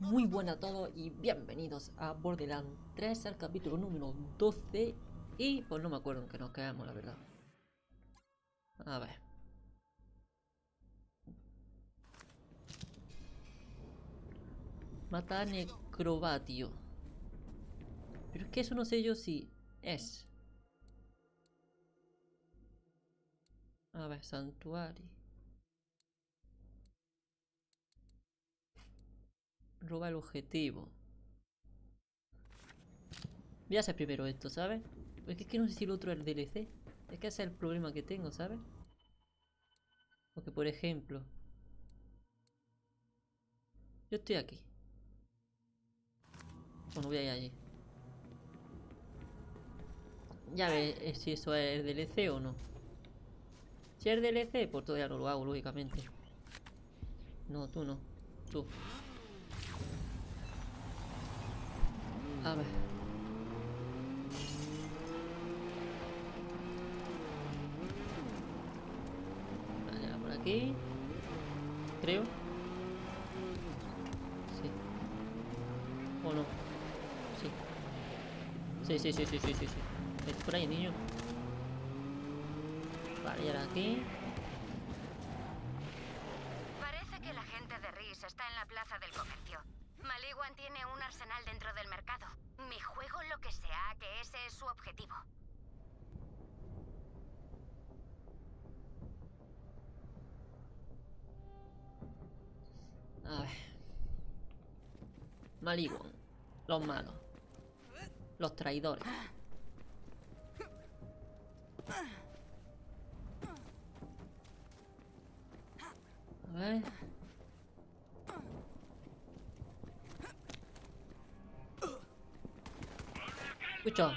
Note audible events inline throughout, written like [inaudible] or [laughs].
Muy buenas a todos y bienvenidos a Borderlands 3, al capítulo número 12 Y pues no me acuerdo en qué nos quedamos, la verdad. A ver. Mata a Necrobatio. Pero es que eso no sé yo si es. A ver, santuario Roba el objetivo. Voy a hacer primero esto, ¿sabes? Porque es que no sé si el otro es el DLC. Es que ese es el problema que tengo, ¿sabes? Porque por ejemplo... Yo estoy aquí. Bueno, voy a ir allí. Ya ves eh, si eso es el DLC o no. Si es el DLC, pues todavía no lo hago, lógicamente. No, tú no. Tú. A ver. Vale, por aquí. Creo. Sí. ¿O no? Sí. Sí, sí, sí, sí, sí, sí, sí. por ahí, niño. Vale, y aquí. Parece que la gente de Riz está en la plaza del comercio. Maliguan tiene un arsenal dentro del mercado. Me juego lo que sea que ese es su objetivo. A ver. Los malos. Los traidores. No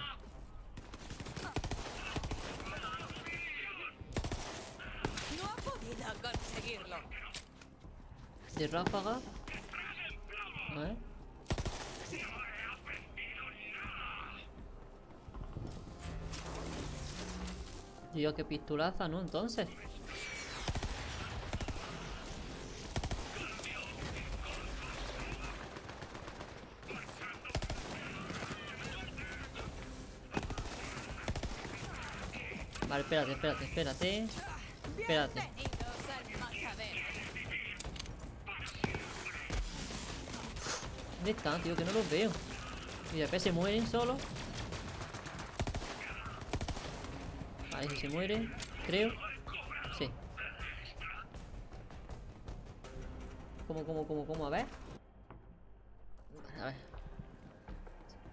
ha podido conseguirlo. De ráfaga. A ver. Dios, qué pistolaza, ¿no? Entonces. Vale, espérate, espérate, espérate. Espérate. ¿Dónde están, tío? Que no los veo. Y después se mueren solo. Si se mueren. Creo. Sí. ¿Cómo, cómo, cómo, cómo? A ver. A ver.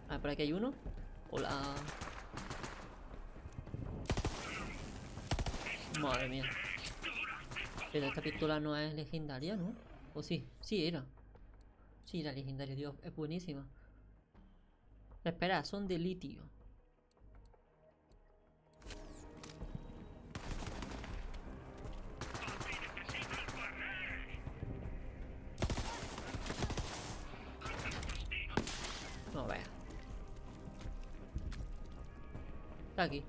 A ver, por aquí hay uno. Hola. Madre mía. Pero esta pistola no es legendaria, ¿no? ¿O sí? Sí, era. Sí, era legendaria, Dios. Es buenísima. Espera, son de litio. No vea. Está aquí.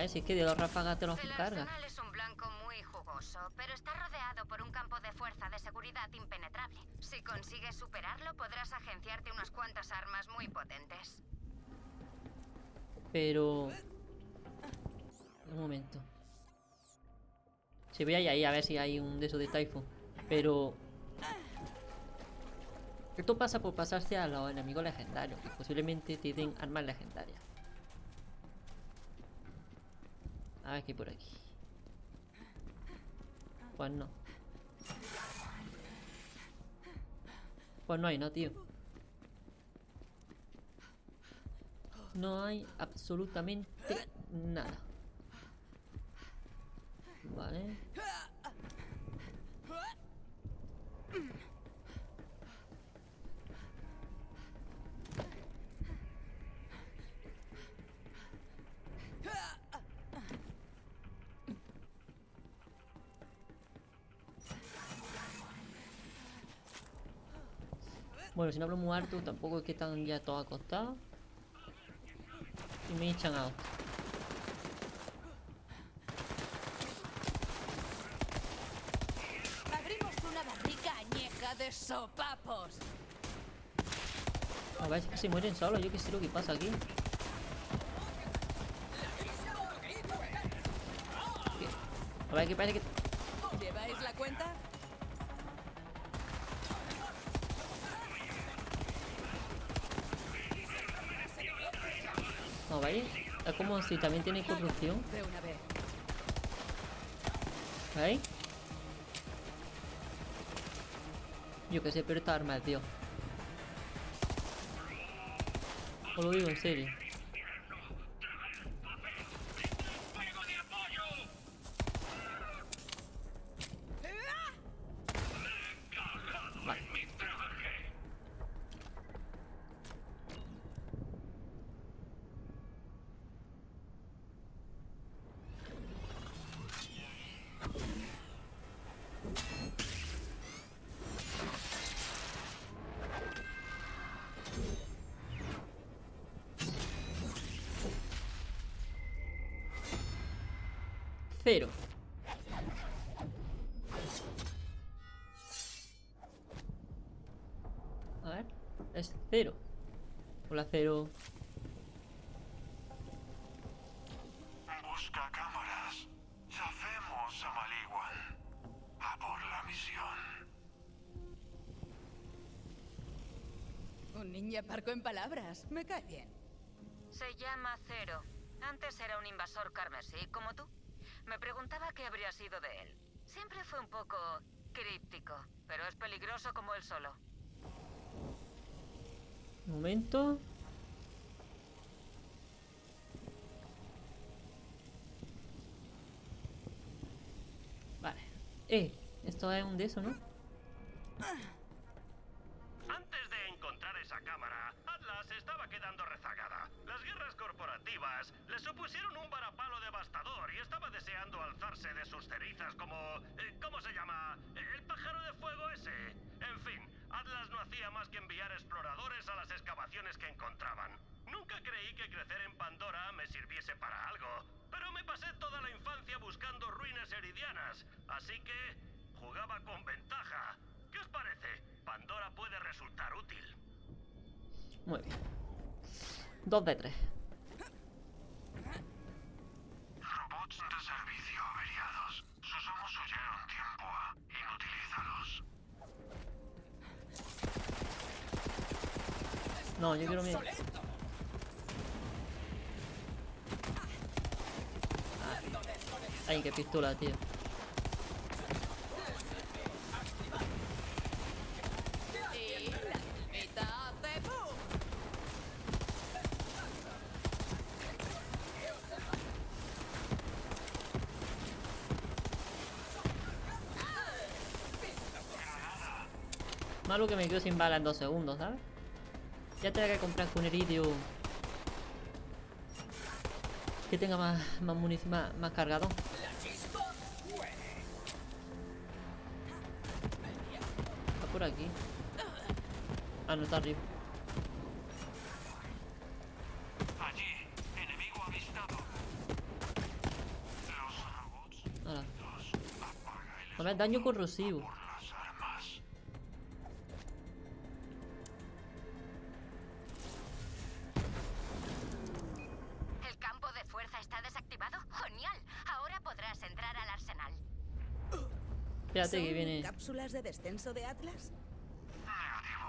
Ves, si es que de los ráfagas te los El cargas. arsenal es un blanco muy jugoso, pero está rodeado por un campo de fuerza de seguridad impenetrable. Si consigues superarlo, podrás agenciarte unas cuantas armas muy potentes. Pero... Un momento. Si voy a ir ahí a ver si hay un de esos de Typhoon. Pero... Esto pasa por pasarse a los enemigos legendarios. Que posiblemente te den armas legendarias. A ver qué hay por aquí. Pues no. Pues no hay, no, tío. No hay absolutamente nada. Vale. Bueno, si no hablo muy harto, tampoco es que están ya todos acostados. Y me echan out. Abrimos una barrica añeja de sopapos. A ver, es que se mueren solos. Yo qué sé lo que pasa aquí. A ver, que parece que... ¿Lleváis la cuenta? Si también tiene corrupción. ¿Veis? Yo qué sé, pero esta arma es Dios. Os lo digo en serio. Cero. A ver, es cero. Hola, cero. Busca cámaras. A Maliwan. A por la misión. Un niño parco en palabras. Me cae bien. Se llama Cero. Antes era un invasor carmesí, como tú. Me preguntaba qué habría sido de él. Siempre fue un poco críptico, pero es peligroso como él solo. Un momento. Vale. Eh, esto es un de eso, ¿no? Antes de encontrar esa cámara, Atlas estaba quedando rezagada. Las guerras corporativas le supusieron un varapalo devastador y estaba deseando alzarse de sus cenizas como... eh, ¿Cómo se llama? ¿El pájaro de fuego ese? En fin, Atlas no hacía más que enviar exploradores a las excavaciones que encontraban. Nunca creí que crecer en Pandora me sirviese para algo, pero me pasé toda la infancia buscando ruinas heridianas, así que jugaba con ventaja. ¿Qué os parece? Pandora puede resultar útil. Muy bien. Dos de tres. Robots de servicio averiados. Sus amos huyeron tiempo a inutilízalos. No, yo quiero mi... Ay, qué pistola, tío. Malo que me quedo sin bala en dos segundos, ¿sabes? Ya tendré que comprar un iridio que tenga más, más, más cargado. Por aquí. Ah, no está arriba. Allí, enemigo avistado. Los robots Ahora. los apaga y A les ver, daño corrosivo. Espérate que ¿Son viene. cápsulas de descenso de Atlas? Negativo.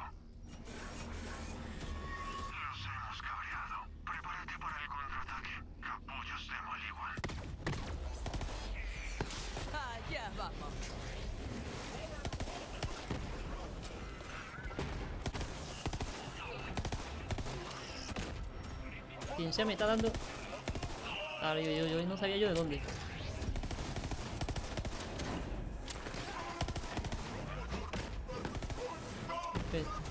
Los hemos cabreado. Prepárate para el contraataque. Capullos de Maliwan. Allá vamos. Quien sea me está dando. Ahora yo, yo, yo no sabía yo de dónde. Perfecto.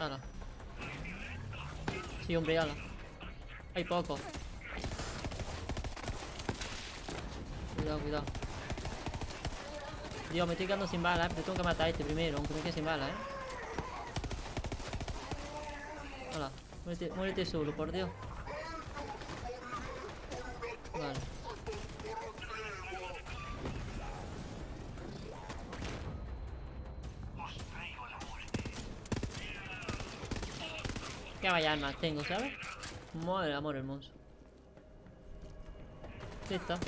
Ala. Hay poco. Cuidado, cuidado. Dios, me estoy quedando sin balas, pero tengo que matar este primero, aunque me quede sin balas, eh. Hola, muérete, muérete solo, por Dios. Armas tengo, ¿sabes? Madre amor hermoso. Listo.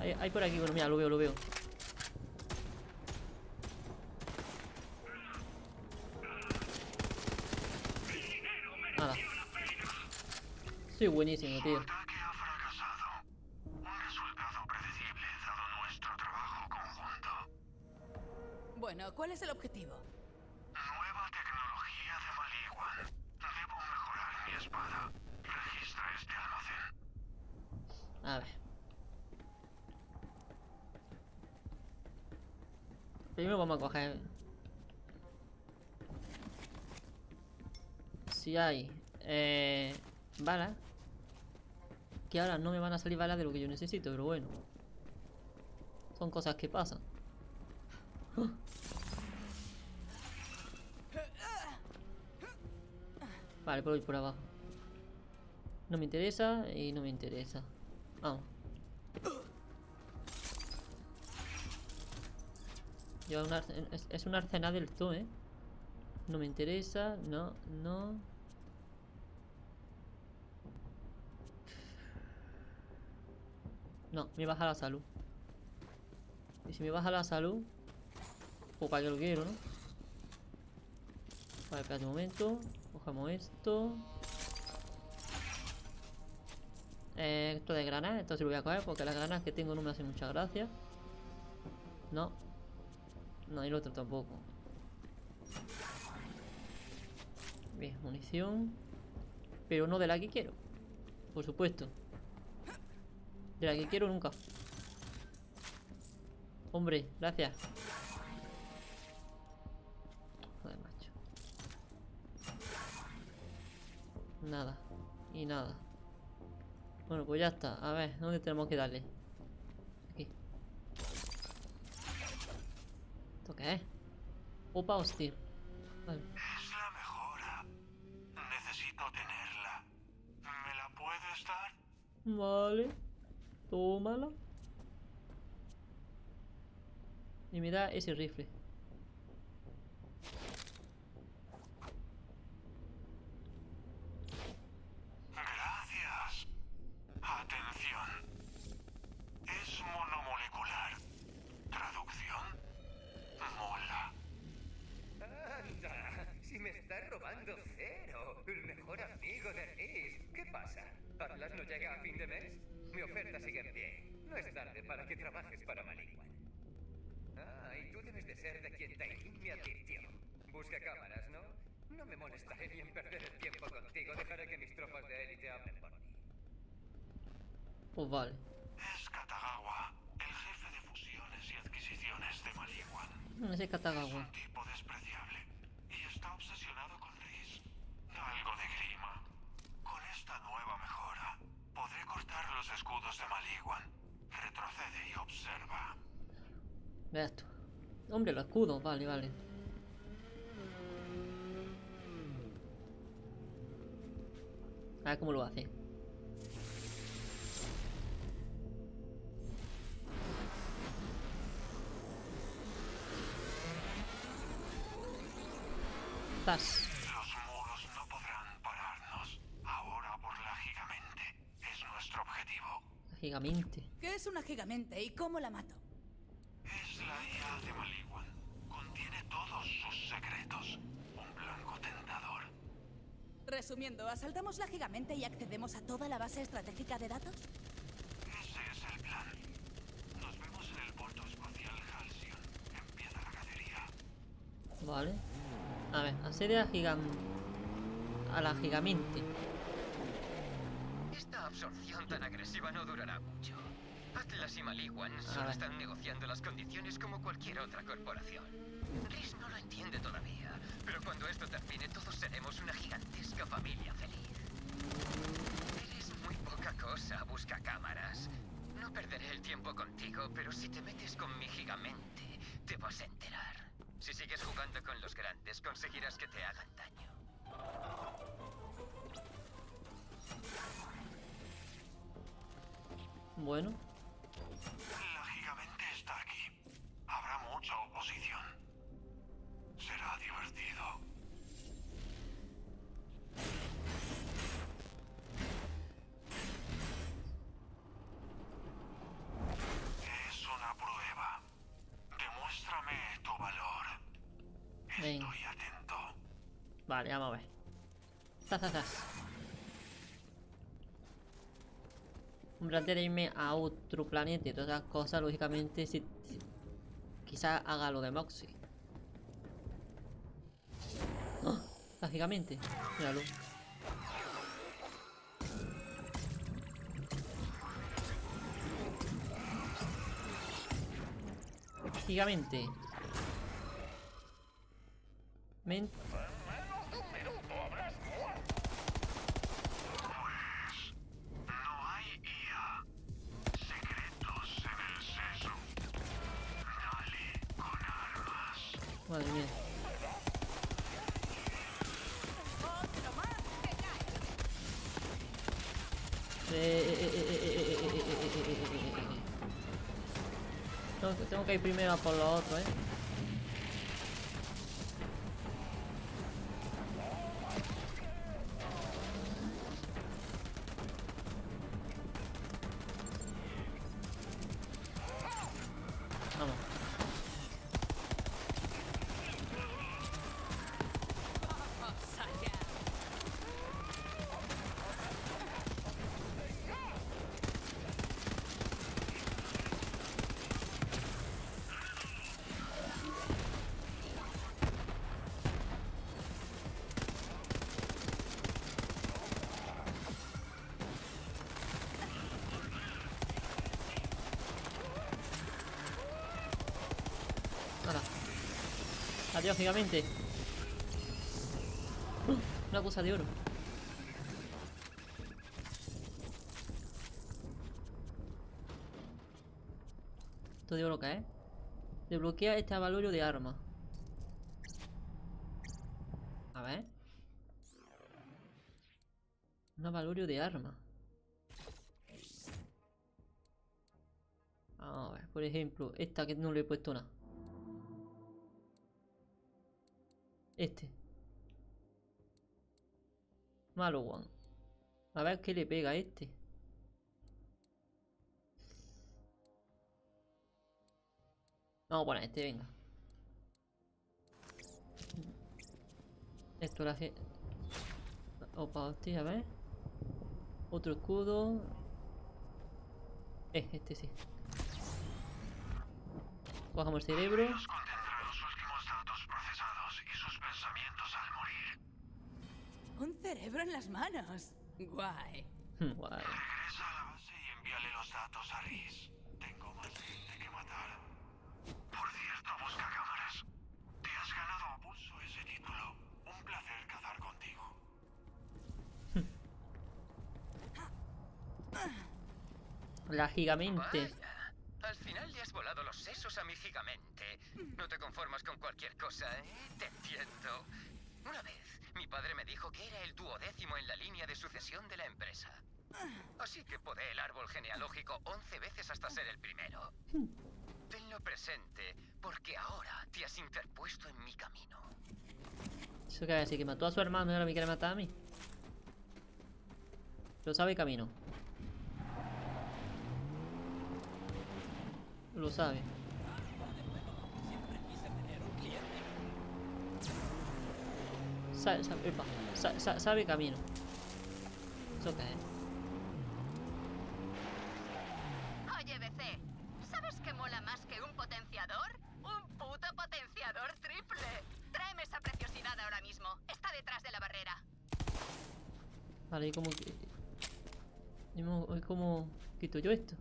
Hay, hay por aquí, bueno, mira, lo veo, lo veo. Nada. Soy buenísimo, tío. Ataque ha fracasado. Un resultado predecible dado nuestro trabajo conjunto. Bueno, ¿cuál es el objetivo? Nueva tecnología de Maliguan. Debo mejorar mi espada. Registra este almacén. A ver. Primero vamos a coger. Si hay eh, balas. Que ahora no me van a salir balas de lo que yo necesito, pero bueno. Son cosas que pasan. [gasps] Vale, por ir por abajo. No me interesa y no me interesa. Vamos. Lleva un es, es un arsenal del todo, ¿eh? No me interesa, no, no. No, me baja la salud. Y si me baja la salud, pues para que lo quiero, ¿no? Vale, espérate un momento. Cogemos esto. Eh, esto de granadas, esto sí lo voy a coger porque las granadas que tengo no me hacen mucha gracia. No. No, y el otro tampoco. Bien, munición. Pero no de la que quiero. Por supuesto. De la que quiero nunca. Hombre, gracias. Joder, macho. Nada. Y nada. Bueno, pues ya está. A ver, ¿dónde tenemos que darle? Aquí. ¿Esto qué es? Opa, hostia. Vale. Es la mejora. Necesito tenerla. ¿Me la puedes dar? Vale. Tómala. Y me da ese rifle. Gracias. Atención. Es monomolecular. Traducción. Mola. Anda, si me estás robando cero, el mejor amigo de Riz. ¿Qué pasa? ¿Atlas no llega a fin de mes? Mi oferta sigue en pie. No es tarde para que trabajes para Maliwan. Ah, y tú debes de ser de quien Tailin me advirtió. Busca cámaras, ¿no? No me molestaré ni en perder el tiempo contigo. Dejaré que mis tropas de élite hablen por mí. Pues vale. Es Katagawa, el jefe de fusiones y adquisiciones de Maliwan. Mm, Ese es Es Katagawa. un tipo despreciable y está obsesionado con Riz. Da algo de grima. Con esta nueva mejora, cortar los escudos de Maliwan. Retrocede y observa. Ve esto. Hombre, los escudos. Vale, vale. A ver cómo lo hace. Los muros no podrán pararnos. Ahora por la gigamente. Es nuestro objetivo. Gigamente. ¿Qué es una gigamente y cómo la mato? Es la IA de Maliwan. Contiene todos sus secretos. Un blanco tentador. Resumiendo, ¿asaltamos la gigamente y accedemos a toda la base estratégica de datos? Ese es el plan. Nos vemos en el puerto espacial Halcyon. Empieza la cacería. Vale. A ver, accede a gigam... A la gigamente. Esta absorción tan agresiva no durará mucho. Atlas y Maliwan solo ver. están negociando las condiciones como cualquier otra corporación. Riz no lo entiende todavía, pero cuando esto termine todos seremos una gigantesca familia feliz. Eres muy poca perder tiempo contigo, pero si te metes con mi gigamente, te vas a enterar. Si sigues jugando con los grandes, conseguirás que te hagan daño. Bueno, La gigamente está aquí. Habrá mucha oposición. Será divertido. Es una prueba. Demuéstrame tu valor. Estoy atento. vale, vamos a ver. Zas, zas, zas. Hombre, antes de irme a otro planeta y todas esas cosas, lógicamente, si, si- quizás haga lo de Moxie. ¡Ah! Lógicamente, míralo. Gigamente. Men eh, eh. Tengo que- Tengo que ir primero a por lo otro, eh. Adiós, gigante. Una cosa de oro. Esto de oro cae. Desbloquea este valorio de arma. A ver. Un valorio de arma. A ver, por ejemplo, esta que no le he puesto nada. Este. Malo. A ver qué le pega a este. Vamos a este, venga. Esto la hace. Opa, hostia, a ver. Otro escudo. Eh, este sí. Cogamos el cerebro. Los contendrá los últimos datos procesados y sus pensamientos al morir. Un cerebro en las manos. Guay. Guay. Regresa a la base y envíale los datos a Rhys. Tengo más gente que matar. Por cierto, busca cámaras. Te has ganado a pulso ese título. Un placer cazar contigo. La gigamente. Vaya, al final le has volado los sesos a mi gigamente. No te conformas con cualquier cosa, ¿eh? Te entiendo. Una vez, mi padre me dijo que era el duodécimo en la línea de sucesión de la empresa. Así que podé el árbol genealógico 11 veces hasta ser el primero. Tenlo presente, porque ahora te has interpuesto en mi camino. Eso que decir que mató a su hermano y ahora me quiere matar a mí. Lo sabe camino. Lo sabe. Sabe, sabe, epa, sa- sa- sabe camino. ¿Eso qué es? Oye, BC, ¿sabes qué mola más que un potenciador? ¡Un puto potenciador triple! Tráeme esa preciosidad ahora mismo. Está detrás de la barrera. Vale, ¿y cómo, y cómo quito yo esto?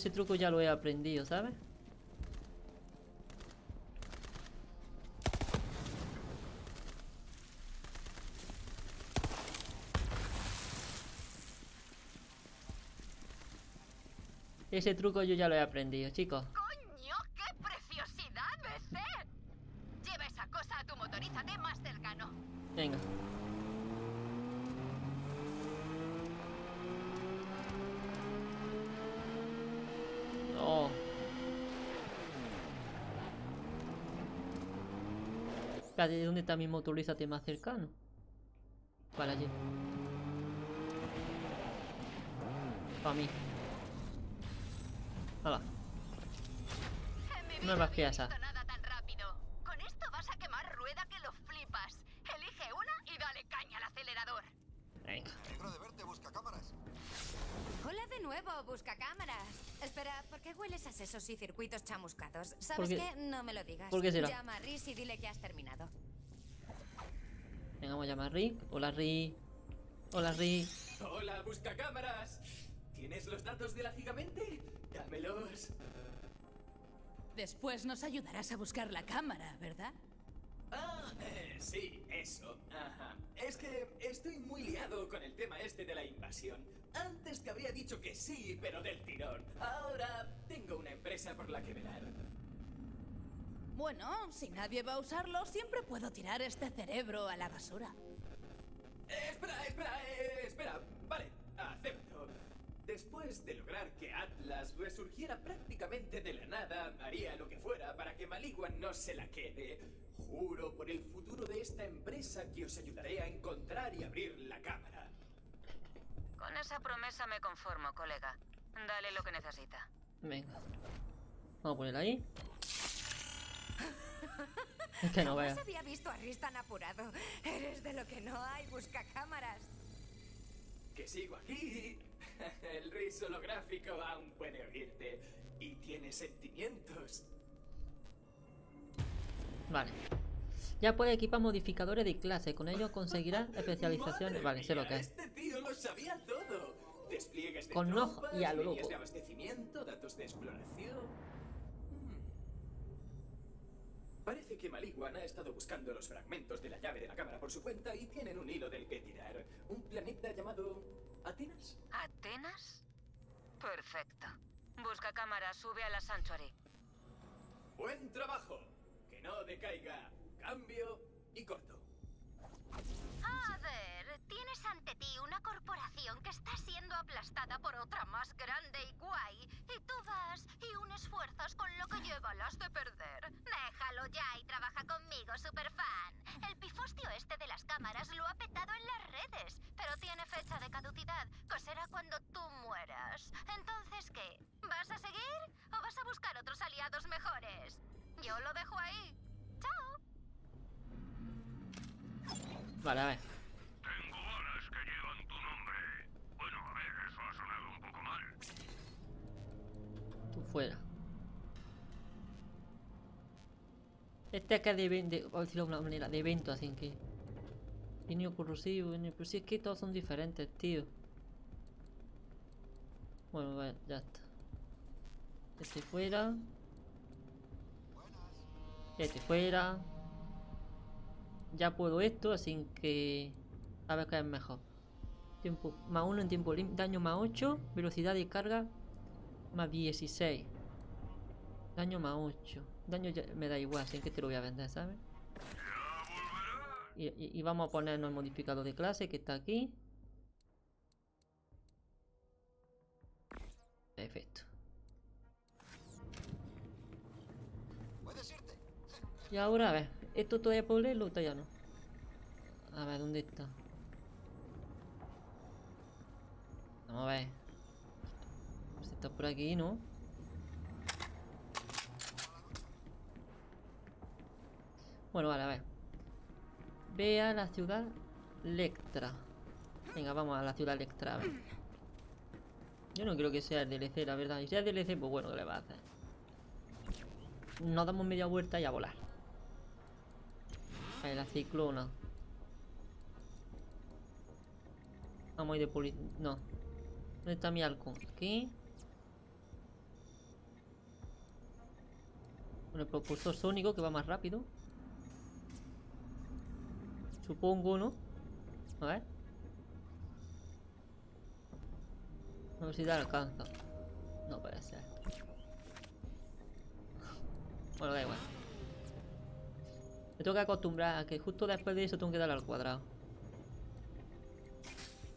Ese truco ya lo he aprendido, ¿sabes? Ese truco yo ya lo he aprendido, chicos. ¿De dónde está mi motorízate más cercano? Para allí. Para mí. Hala. No me había fías, y circuitos chamuscados? ¿Sabes ¿Por qué? qué? No me lo digas. ¿Por qué será? Llama a Rhys y dile que has terminado. Venga, vamos a llamar a Rick. Hola Rick. Hola Rick. Hola, busca cámaras. ¿Tienes los datos de la gigamente? Dámelos. Después nos ayudarás a buscar la cámara, ¿verdad? Ah, eh, sí, eso. Ajá. Es que estoy muy liado con el tema este de la invasión. Antes te habría dicho que sí, pero del tirón. Ahora tengo una empresa por la que velar. Bueno, si nadie va a usarlo, siempre puedo tirar este cerebro a la basura. Eh, espera, espera, eh, espera. Vale, acepto. Después de lograr que Atlas resurgiera prácticamente de la nada, haría lo que fuera para que Maliguan no se la quede. Juro por el futuro de esta empresa que os ayudaré a encontrar y abrir la cámara. Con esa promesa me conformo, colega. Dale lo que necesita. Venga. Vamos a ponerla ahí. Es que no Jamás veas. había visto a Rhys tan apurado. Eres de lo que no hay, busca cámaras. Que sigo aquí. [laughs] El riso holográfico aún puede oírte. Y tiene sentimientos. Vale. Ya puede equipar modificadores de clase. Con ello conseguirá especializaciones. Vale, sé lo que es. Este tío lo sabía todo. Despliegues de Con ojo y a lo líneas loco. de abastecimiento, datos de exploración. Hmm. Parece que Maliguan ha estado buscando los fragmentos de la llave de la cámara por su cuenta y tienen un hilo del que tirar. Un planeta llamado Atenas. ¿Atenas? Perfecto. Busca cámara, sube a la Sanctuary. Buen trabajo. No decaiga. Cambio y corto. Tienes ante ti una corporación que está siendo aplastada por otra más grande y guay. Y tú vas y unes fuerzas con lo que lleva de perder. Déjalo ya y trabaja conmigo, superfan. El pifostio este de las cámaras lo ha petado en las redes, pero tiene fecha de caducidad, que será cuando tú mueras. Entonces, ¿qué? ¿Vas a seguir o vas a buscar otros aliados mejores? Yo lo dejo ahí. Chao. Vale, a ver. Fuera. Este acá de a decirlo de una manera, de evento, así que. Vinio corrosivo, vinio- pero si es que todos son diferentes, tío. Bueno, ya está. Este fuera. Este fuera. Ya puedo esto, así que. A ver qué es mejor. Tiempo más uno en tiempo lim- daño más 8, velocidad de carga más 16. Daño más 8. Daño ya me da igual, así que te lo voy a vender, ¿sabes? Y, vamos a ponernos el modificador de clase que está aquí. Perfecto. Y ahora, a ver, ¿esto todavía puedo leerlo o todavía no? A ver, ¿dónde está? Vamos a ver. Si está por aquí, ¿no? Bueno, vale, a ver. Ve a la ciudad Lectra. Venga, vamos a la ciudad Lectra, a ver. Yo no creo que sea el DLC, la verdad. Y si es DLC, pues bueno, ¿qué le va a hacer? Nos damos media vuelta y a volar. Ahí, la ciclona. Vamos a ir de poli... No. ¿Dónde está mi halcón? Aquí. El propulsor sónico que va más rápido. Supongo, ¿no? A ver. Velocidad alcanza. No puede ser. Bueno, da igual. Me tengo que acostumbrar a que justo después de eso tengo que darle al cuadrado.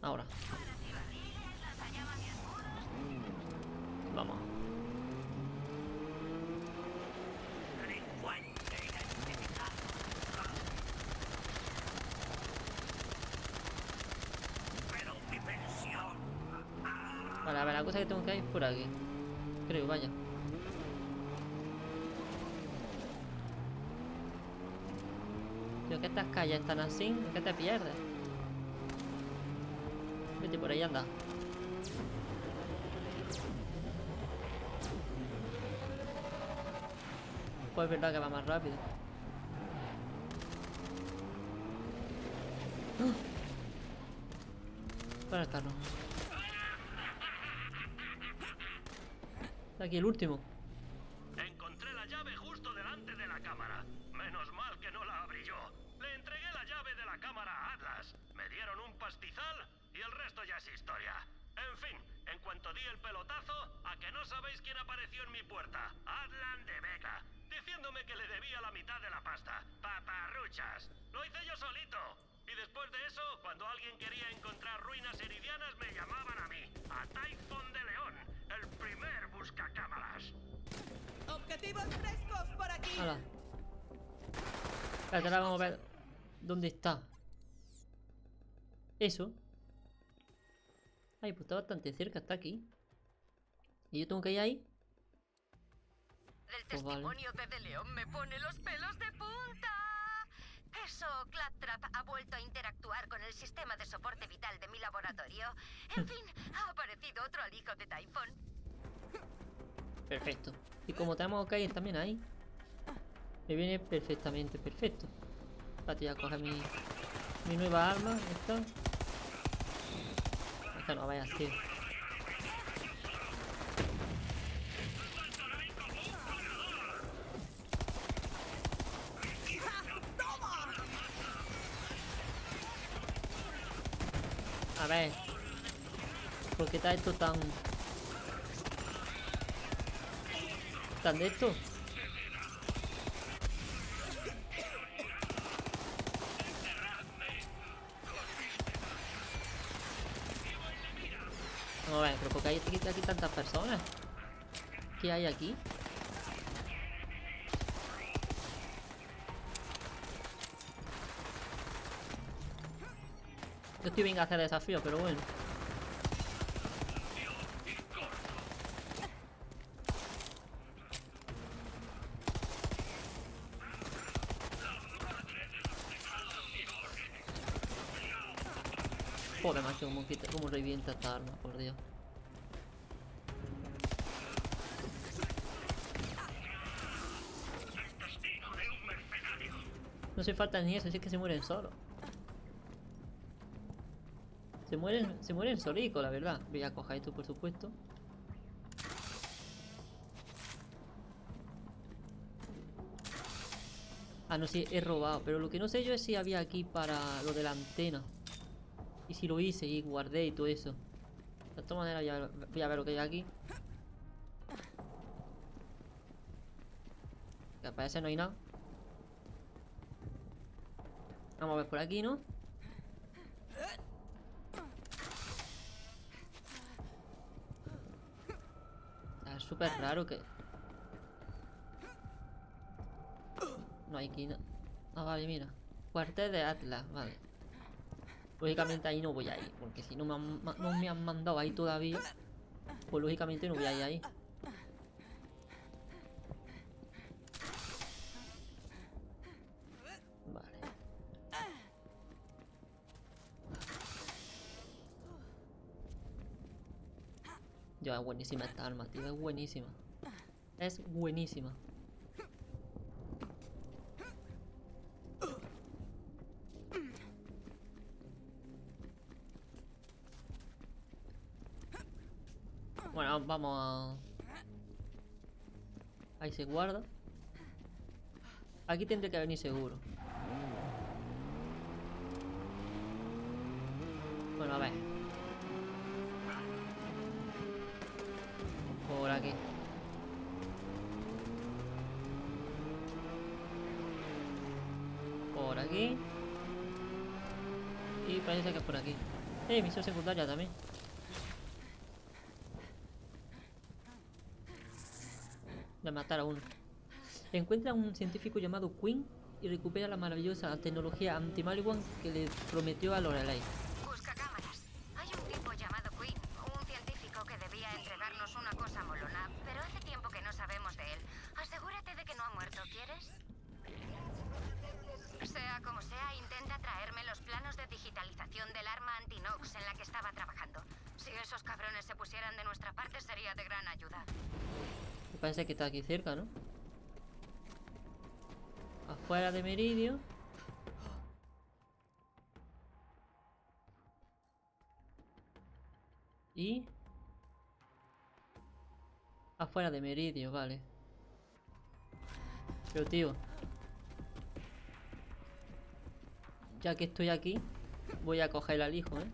Ahora. Vamos. Vale, a ver, la cosa que tengo que ir por aquí. Creo, vaya. Tío, que estas calles están así, ¿en qué te pierdes? Vete por ahí, anda. Pues es verdad que va más rápido. Para el carro. Está aquí el último. Encontré la llave justo delante de la cámara. Menos mal que no la abrí yo. Le entregué la llave de la cámara a Atlas. Me dieron un pastizal y el resto ya es historia. En fin, en cuanto di el pelotazo, a que no sabéis quién apareció en mi puerta. Adlan de Vega. Diciéndome que le debía la mitad de la pasta. Paparruchas. Lo hice yo solito. Y después de eso, cuando alguien quería encontrar ruinas eridianas, me llamaban a mí. A Typhon de Objetivos frescos por aquí. Hala. Espérate, ahora vamos a ver dónde está. Eso. Ay, pues está bastante cerca, está aquí. ¿Y yo tengo que ir ahí? El Pues vale. testimonio de De León me pone los pelos de punta. Eso, Claptrap ha vuelto a interactuar con el sistema de soporte vital de mi laboratorio. En [laughs] fin, ha aparecido otro al hijo de Typhon. Perfecto. Y como tenemos ir también ahí, me viene perfectamente, perfecto. Espérate, ya coger mi, mi nueva arma. Esta. Esta no, vaya así. A ver. ¿Por qué está esto tan... tan de esto? A ver, pero porque hay aquí, aquí tantas personas. ¿Qué hay aquí? Yo estoy bien a hacer desafío, pero bueno. Macho, como revienta esta arma, por Dios. No hace falta ni eso, si es que se mueren solos. Se mueren, se mueren solico, la verdad. Voy a coger esto, por supuesto. Ah, no, sí, he robado. Pero lo que no sé yo es si había aquí para lo de la antena. Y si lo hice y guardé y todo eso. De todas maneras, ya voy a ver lo que hay aquí. Que parece no hay nada. Vamos a ver por aquí, ¿no? Es súper raro que... No hay aquí... no- Ah, vale, mira. Cuartel de Atlas, vale. Lógicamente ahí no voy a ir, porque si no me han, no me han mandado ahí todavía, pues lógicamente no voy a ir ahí. Vale. Ya, es buenísima esta arma, tío, es buenísima. Es buenísima. Vamos a... Ahí se guarda. Aquí tendré que venir seguro. Bueno, a ver. Por aquí. Por aquí. Y parece que es por aquí. Eh, misión secundaria también. Matar a uno. Encuentra a un científico llamado Quinn y recupera la maravillosa tecnología anti-Maliwan que le prometió a Lorelei. Busca cámaras. Hay un tipo llamado Quinn, un científico que debía entregarnos una cosa molona, pero hace tiempo que no sabemos de él. Asegúrate de que no ha muerto, ¿quieres? Sea como sea, intenta traerme los planos de digitalización del arma anti-Nox en la que estaba trabajando. Si esos cabrones se pusieran de nuestra parte, sería de gran ayuda. Parece que está aquí cerca, ¿no? Afuera de Meridio. Y... Afuera de Meridio, vale. Pero tío... Ya que estoy aquí, voy a coger el alijo, ¿eh?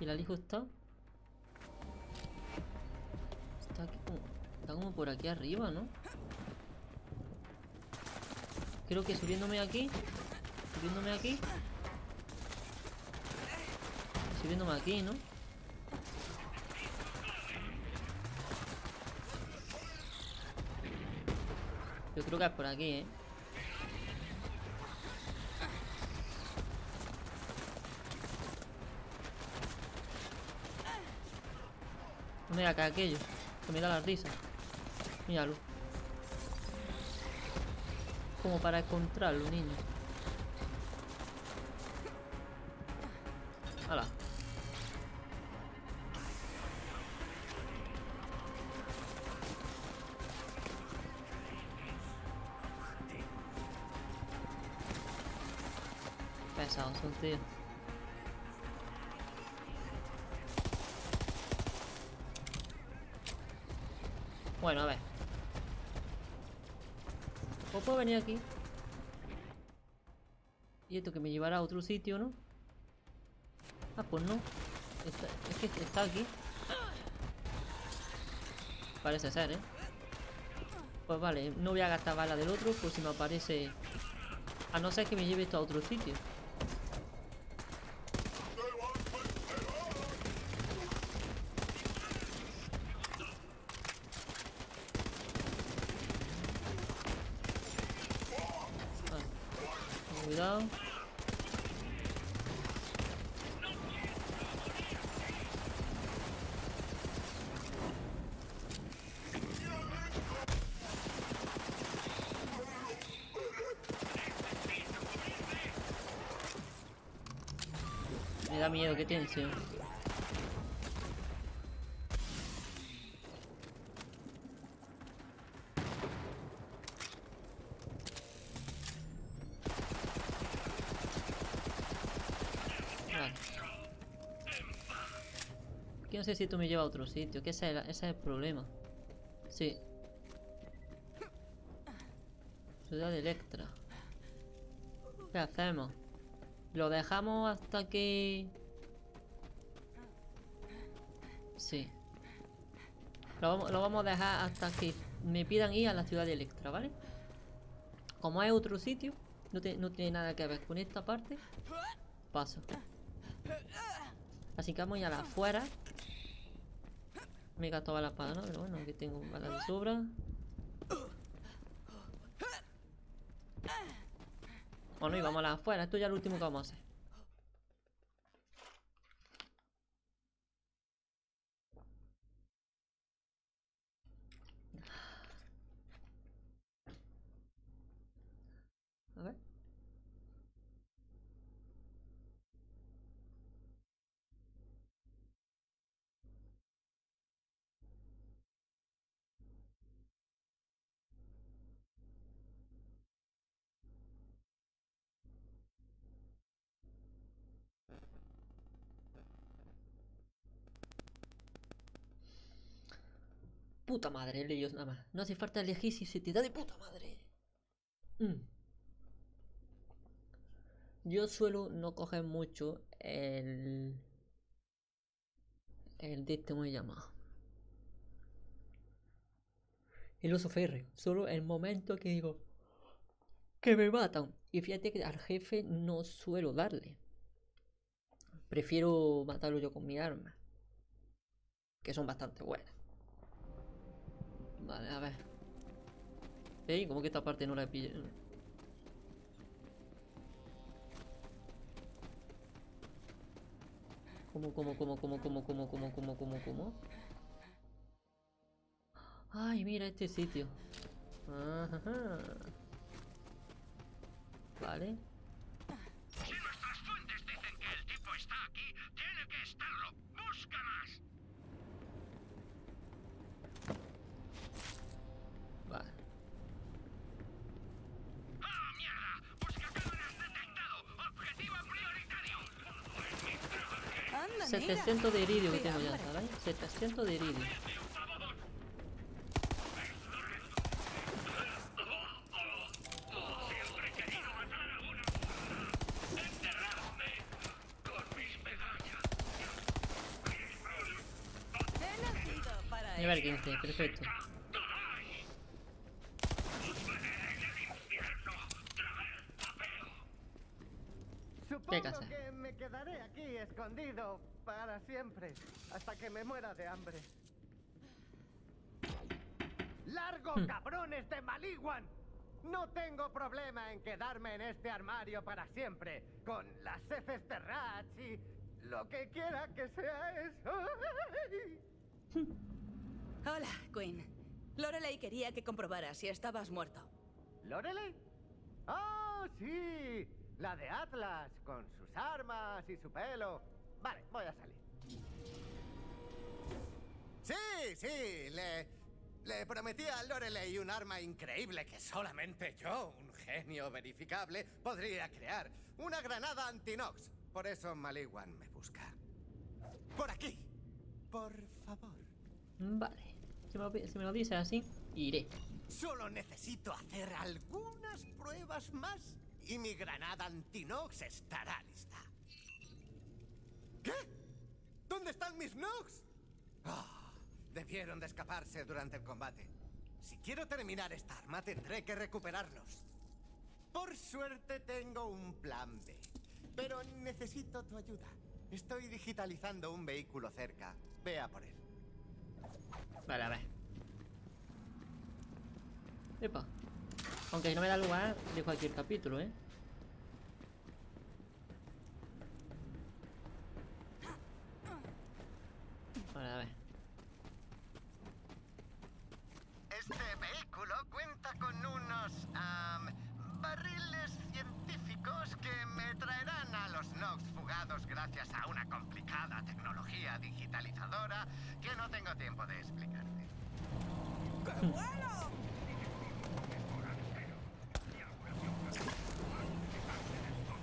¿Y el alijo está? Está aquí. Como por aquí arriba, ¿no? Creo que subiéndome aquí Subiéndome aquí Subiéndome aquí, ¿no? Yo creo que es por aquí, ¿eh? Da acá aquello Que me da la risa Míralo como para encontrarlo, niño. ¡Hala! Pesados son, tío. Bueno, a ver. ¿O puedo venir aquí? Y esto que me llevará a otro sitio, ¿no? Ah, pues no. Está, es que está aquí. Parece ser, ¿eh? Pues vale, no voy a gastar bala del otro por si me aparece... A no ser que me lleve esto a otro sitio. Cuidado. No sé si tú me lleva a otro sitio, que ese, era- ese es el problema. Sí. Ciudad Electra. ¿Qué hacemos? ¿Lo dejamos hasta que...? Sí. Lo vamos, lo vamos a dejar hasta que me pidan ir a la ciudad de Electra, ¿vale? Como es otro sitio, no, te- no tiene nada que ver con esta parte, paso. Así que vamos a ir a la afuera. Me he gastado la espada, ¿no? Pero bueno, aquí tengo balas de sobra. Bueno, y vamos a la afuera. Esto ya es lo último que vamos a hacer. A ver. Puta madre, ellos nada más. No hace falta elegir si se te da de puta madre. Mm. Yo suelo no coger mucho el... El de este, ¿cómo se llama? El oso férreo. Solo el momento que digo... Que me matan. Y fíjate que al jefe no suelo darle. Prefiero matarlo yo con mi arma. Que son bastante buenas. Vale, a ver. Ey, como que esta parte no la he pillado. ¿Cómo, cómo, cómo, cómo, cómo, cómo, cómo, cómo, cómo, cómo? Ay, mira este sitio. Ajá. Vale. Si nuestras fuentes dicen que el tipo está aquí, tiene que estarlo. ¡Busca más! 700 de iridio que tengo ya, ¿sabes? 700 de iridio. Nivel 15, perfecto. ¿Qué casa? Quedaré aquí escondido para siempre, hasta que me muera de hambre. ¡Largo, Hmm. cabrones de Maliguan! No tengo problema en quedarme en este armario para siempre, con las heces de Ratch y lo que quiera que sea eso. [laughs] Hola, Quinn. Lorelei quería que comprobara si estabas muerto. ¿Lorelei? ¡Oh, sí! La de Atlas, con sus armas y su pelo. Vale, voy a salir. Sí, sí, le, le prometí a Lorelei un arma increíble que solamente yo, un genio verificable, podría crear. Una granada antinox. Por eso Maliwan me busca. Por aquí. Por favor. Vale. Si me, si me lo dices así, iré. Solo necesito hacer algunas pruebas más y mi granada antinox estará lista. ¿Qué? ¿Dónde están mis Nox? Ah, debieron de escaparse durante el combate. Si quiero terminar esta arma, tendré que recuperarlos. Por suerte tengo un plan B. Pero necesito tu ayuda. Estoy digitalizando un vehículo cerca. Vea por él. Vale, a ver. Epa. Aunque si no me da lugar de cualquier capítulo, ¿eh? Vale, a ver. Este vehículo cuenta con unos am, barriles científicos que me traerán a los Nox fugados gracias a una complicada tecnología digitalizadora que no tengo tiempo de explicarte. ¡Qué bueno!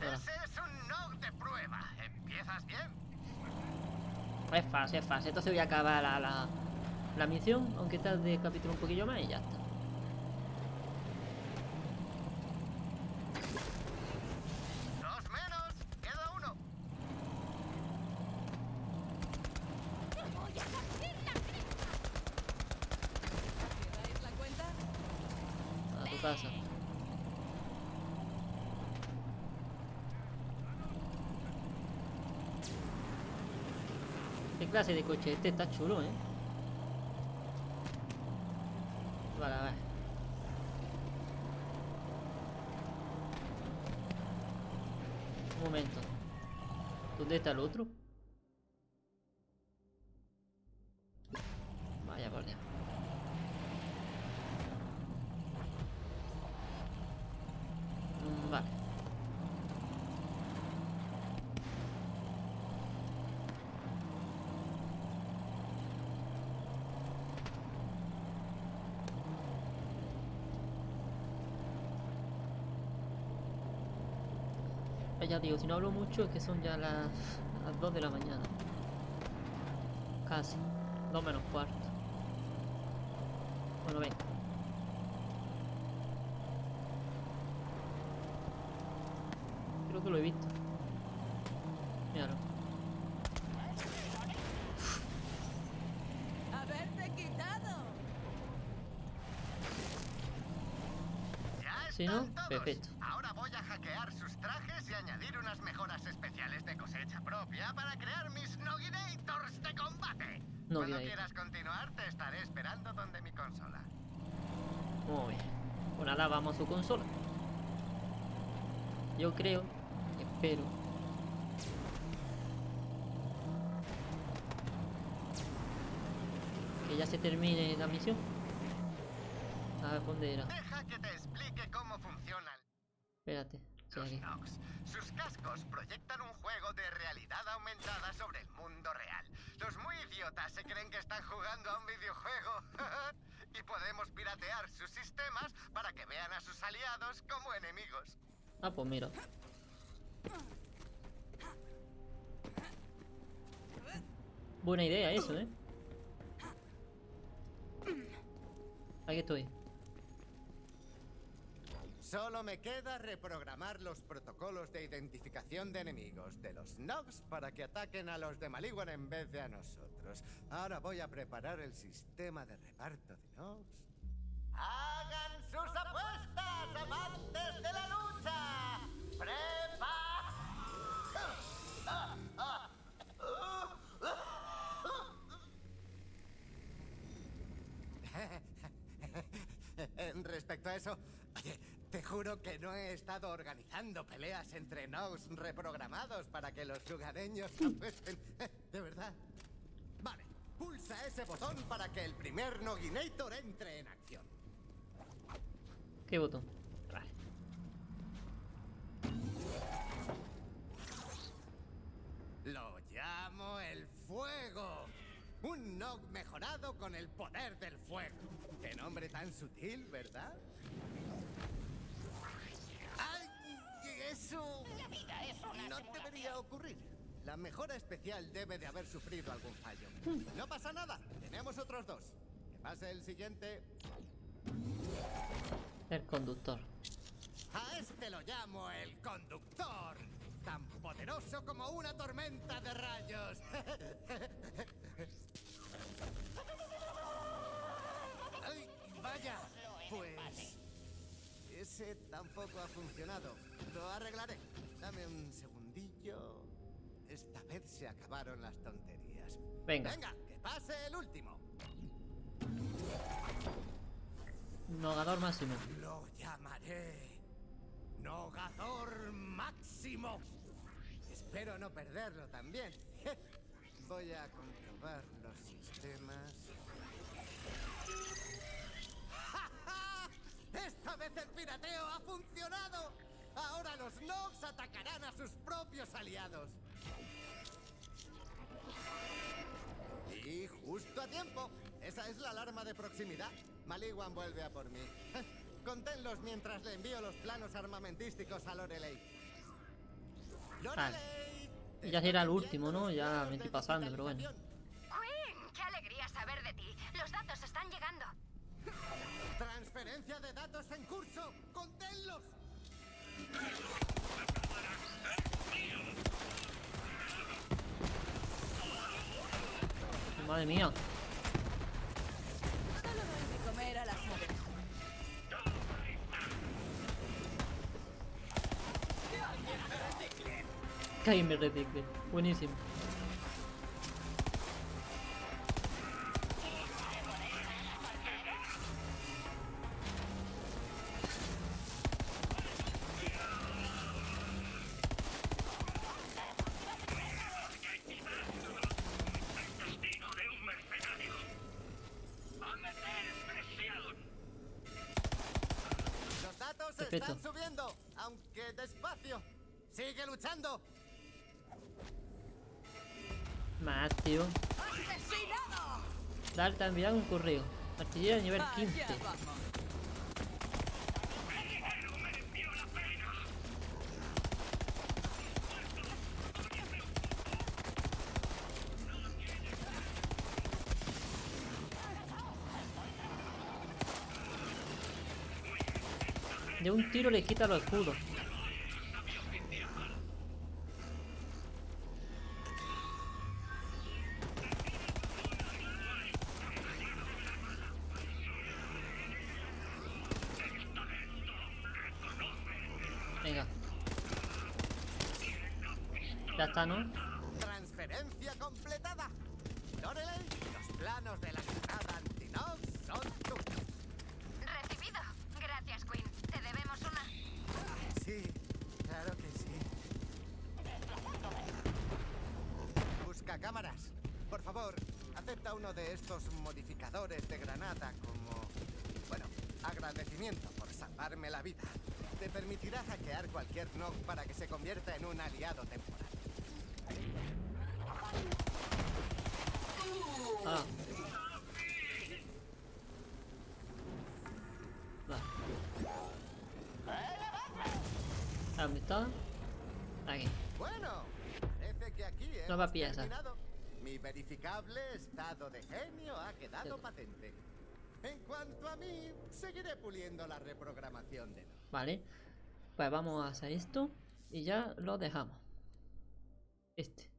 Hola. Ese es un Nox de prueba. ¿Empiezas bien? Es fácil, es fácil. Entonces voy a acabar la, la, misión, aunque tarde el capítulo un poquillo más y ya está. Dos menos. Queda uno. ¿Te dais la cuenta? A tu casa. ¿Qué de coche? Este está chulo, ¿eh? Vale, a ver. Un momento. ¿Dónde está el otro? Vaya por Dios. Mm, Vale. Eh, Ya digo, si no hablo mucho es que son ya las, las 2 de la mañana. Casi. 2 menos cuarto. Bueno, venga. Creo que lo he visto. Míralo. ¡Haberte quitado! ¿Ya Si no, perfecto. Ahora voy a hackear sus trajes y añadir unas mejoras especiales de cosecha propia para crear mis Noginators de combate. Noginator. quieras continuar, te estaré esperando donde mi consola. Muy bien. Pues nada, vamos a su consola. Yo creo, espero. Que ya se termine la misión. A ver dónde era. Deja que te explique cómo funcionan Espérate. los. Nox. Sus cascos proyectan un juego de realidad aumentada sobre el mundo real. Los muy se creen que están jugando a un videojuego. [laughs] y podemos piratear sus sistemas para que vean a sus aliados como enemigos. Ah, pues mira. Buena idea eso, ¿eh? Aquí estoy. Solo me queda reprogramar los protocolos de identificación de enemigos de los Nox para que ataquen a los de Maliwan en vez de a nosotros. Ahora voy a preparar el sistema de reparto de Nox. ¡Hagan sus apuestas, amantes de la lucha! ¡Prepa! [laughs] Respecto a eso, te juro que no he estado organizando peleas entre Nox reprogramados para que los lugareños apuesten. [laughs] De verdad. Vale, pulsa ese botón para que el primer Noginator entre en acción. ¿Qué botón? Vale. Lo llamo el fuego. Un Nog mejorado con el poder del fuego. Qué nombre tan sutil, ¿verdad? Eso no debería ocurrir. La mejora especial debe de haber sufrido algún fallo. No pasa nada. Tenemos otros dos. Que pase el siguiente. El conductor. A este lo llamo el conductor. Tan poderoso como una tormenta de rayos. [laughs] Ay, vaya. Pues... Ese tampoco ha funcionado. Lo arreglaré. Dame un segundillo. Esta vez se acabaron las tonterías. Venga. Venga, que pase el último. Nogador máximo. Lo llamaré Nogador Máximo. Espero no perderlo también. [laughs] Voy a comprobar los sistemas. ¡Esta vez el pirateo ha funcionado! Ahora los Nox atacarán a sus propios aliados. Y justo a tiempo. Esa es la alarma de proximidad. Maliwan vuelve a por mí. [laughs] Conténlos mientras le envío los planos armamentísticos a Lorelei. ¡Lorelei! Ya será el último, ¿no? Ya me estoy pasando, pero bueno. Quinn, qué alegría saber de ti. Los datos están llegando. ¡Transferencia de datos en curso! ¡Conténlos! Madre mía. Solo doy de comer a las aves. Gamer Reticle. Buenísimo. A enviar un correo. Artillería nivel 15. Allá vamos. De un tiro le quita los escudos. Uno de estos modificadores de granada como... Bueno, agradecimiento por salvarme la vida. Te permitirá hackear cualquier NOC para que se convierta en un aliado temporal. Ah. Ah, ¿Dónde está? Aquí. Bueno, parece que aquí hemos pieza. terminado. Verificable estado de genio ha quedado patente. En cuanto a mí, seguiré puliendo la reprogramación de. Vale. Pues vamos a hacer esto y ya lo dejamos. Este.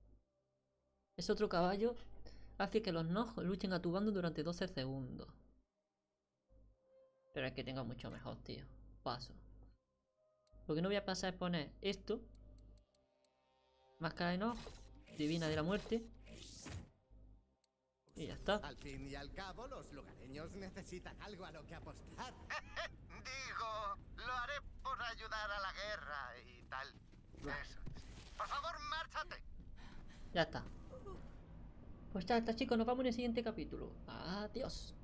Es otro caballo. Hace que los Nog luchen a tu bando durante 12 segundos. Pero es que tengo mucho mejor, tío. Paso. Lo que no voy a pasar es poner esto. Máscara de Nog. Divina de la muerte. Y ya está. Al fin y al cabo, los lugareños necesitan algo a lo que apostar. [laughs] Digo, lo haré por ayudar a la guerra y tal. Eso es. Por favor, márchate. Ya está. Pues ya está chicos, nos vemos en el siguiente capítulo. Adiós.